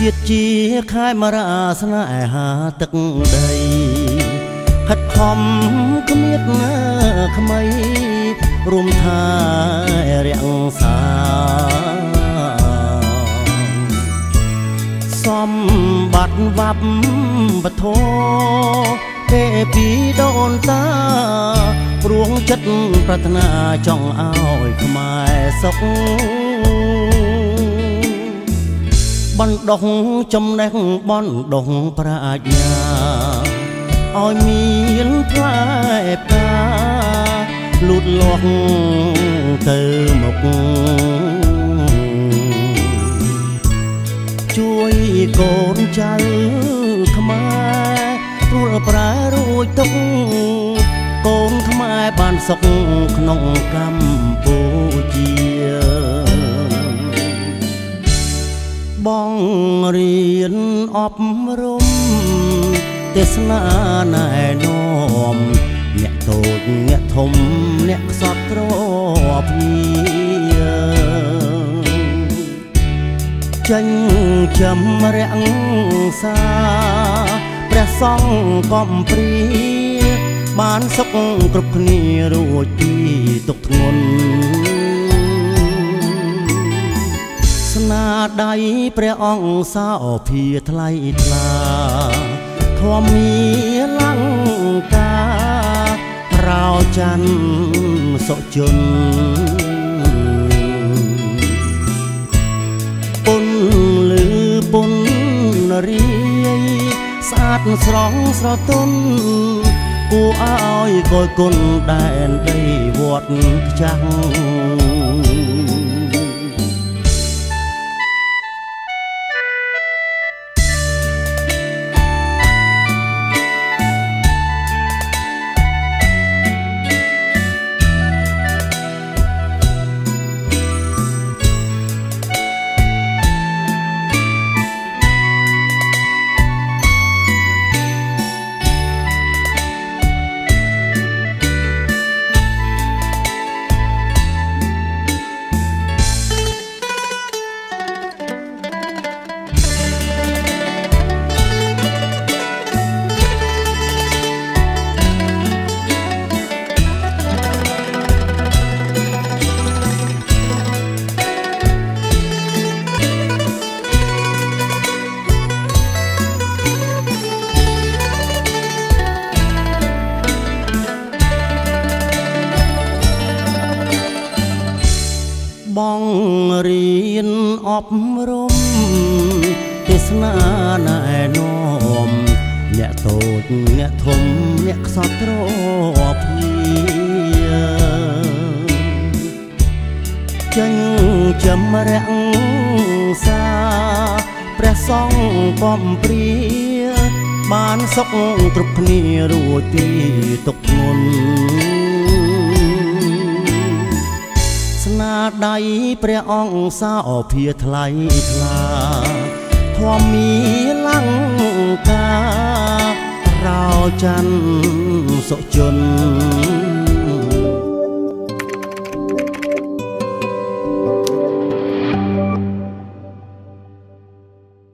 ជាតិជាខែមរាស្នេហាទឹកដីខិតខំគ្មៀតណាក្មៃរួមថារាំងសាសំបត្តិវັບបធោទេពីដូនតាព្រួងចិត្តប្រាថ្នាចង់ឲ្យខ្មែរសុខ បណ្ដុះចំណេះបណ្ដុះប្រាជ្ញាឲ្យមានផ្លែផ្កាលូតលាស់ទៅមុខជួយកូនចៅខ្មែរព្រួលប្រែរួចទុកកូនខ្មែរបានសុខក្នុងកម្ពុជា ប់រំទេសនាណែនាំអ្នកតូចអ្នកធំអ្នកខ្សត់ទ្រព្យាចេញចំរាំងសាព្រះសង្ឃកំព្រាបានសុខគ្រប់គ្នារួចពីទុកធ្ងន់ ដៃព្រះអង្គសោភាថ្លៃថ្លាធម្មាលង្ការោច័ន្ទសុជនពុនលឺពុនរីស្អាតស្រងស្រទន់គួរឲ្យកយគុណដែនដីវត្តខ្ចាំង បងរៀនអប់រំទេសនាណែនាំអ្នកតូចអ្នកធំអ្នកខ្សត់ទ្រព្យាចេញចំរាំងសាព្រះសង្ឃបំព្រាបានសុខគ្រប់គ្នារួចពីទុកធ្ងន់ ដៃព្រះអង្គសោភាថ្លៃថ្លាធម្មាលង្ការោច័ន្ទសុជន